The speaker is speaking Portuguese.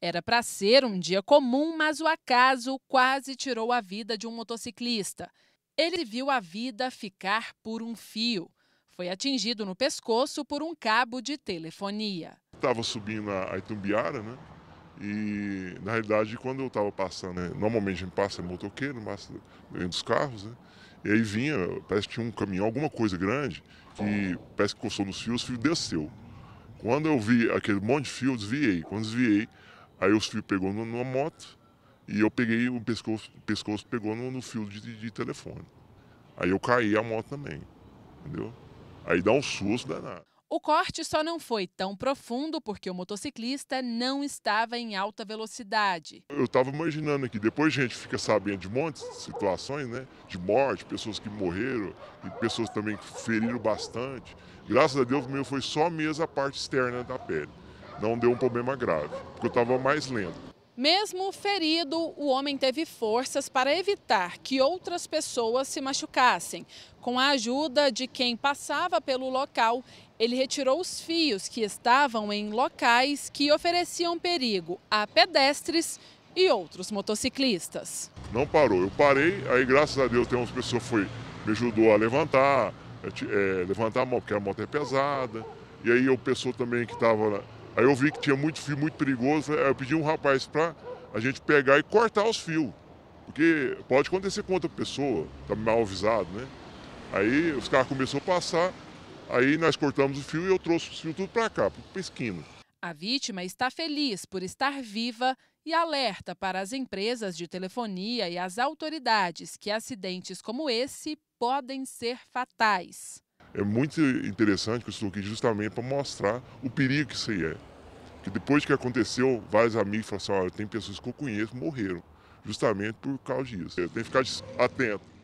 Era para ser um dia comum, mas o acaso quase tirou a vida de um motociclista. Ele viu a vida ficar por um fio. Foi atingido no pescoço por um cabo de telefonia. Estava subindo a Itumbiara, né? E na realidade, quando eu estava passando, né? normalmente a gente passa motoqueiro, passa dentro dos carros, né? E aí vinha, parece que tinha um caminhão, alguma coisa grande, que parece que coçou nos fios, o fio desceu. Quando eu vi aquele monte de fio, eu desviei. Quando desviei, aí os fios pegou numa moto e eu peguei o pescoço, o pescoço pegou no, no fio de, de, telefone. Aí eu caí a moto também, entendeu? Aí dá um susto danado. O corte só não foi tão profundo porque o motociclista não estava em alta velocidade. Eu estava imaginando aqui, depois a gente fica sabendo de montes de situações, né? De morte, pessoas que morreram e pessoas também que feriram bastante. Graças a Deus, meu foi só mesmo a parte externa da pele. Não deu um problema grave, porque eu estava mais lento. Mesmo ferido, o homem teve forças para evitar que outras pessoas se machucassem. Com a ajuda de quem passava pelo local, ele retirou os fios que estavam em locais que ofereciam perigo a pedestres e outros motociclistas. Não parou, eu parei, aí graças a Deus tem umas pessoas que foi, me ajudou a levantar, é, levantar a moto, porque a moto é pesada. E aí o pessoa também que estava Aí eu vi que tinha muito fio, muito perigoso. Eu pedi um rapaz para a gente pegar e cortar os fios. Porque pode acontecer com outra pessoa, tá mal avisado, né? Aí os carros começaram a passar, aí nós cortamos o fio e eu trouxe os fios tudo para cá, para esquina. A vítima está feliz por estar viva e alerta para as empresas de telefonia e as autoridades que acidentes como esse podem ser fatais é muito interessante que eu estou aqui justamente para mostrar o perigo que isso aí é. Que depois que aconteceu, vários amigos falaram assim, olha, tem pessoas que eu conheço morreram, justamente por causa disso. Tem que ficar atento.